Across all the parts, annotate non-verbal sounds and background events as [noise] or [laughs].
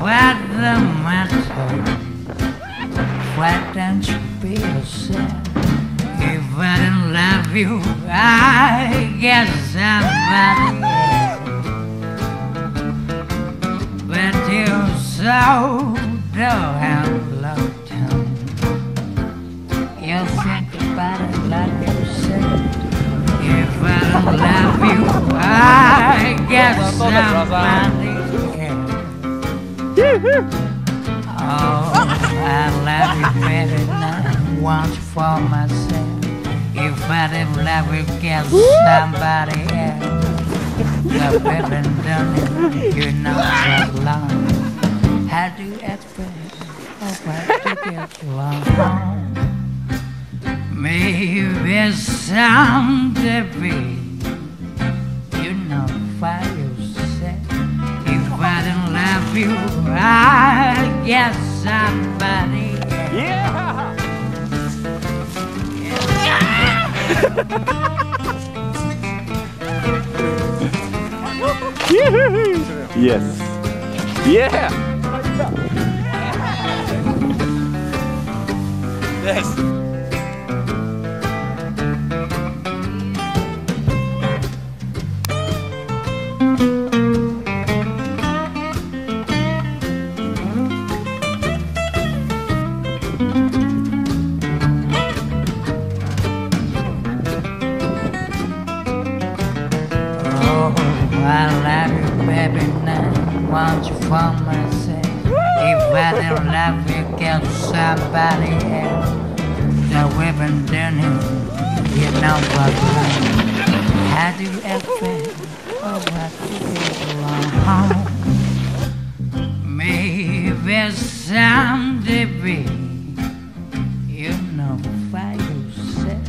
What the matter? Why don't you be yourself? If I don't love you, I guess I'm else. But you're so damn low down. You think about it like you said. If I don't love you, I guess I'm somebody Oh, I love you than I want for myself. If I didn't love you, get somebody else. The baby done it, you know so long. How do you expect nobody to get along? Maybe someday, you, I guess somebody else. Yeah! [laughs] yes. Yeah! Yes. Baby, now want you for myself. If I don't love you, get somebody else. The women done it, you know what. How do you expect? Oh, what you want? Maybe someday, you know why you said.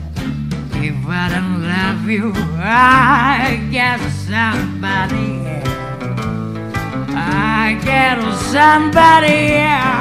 If I don't love you, I get somebody Somebody else.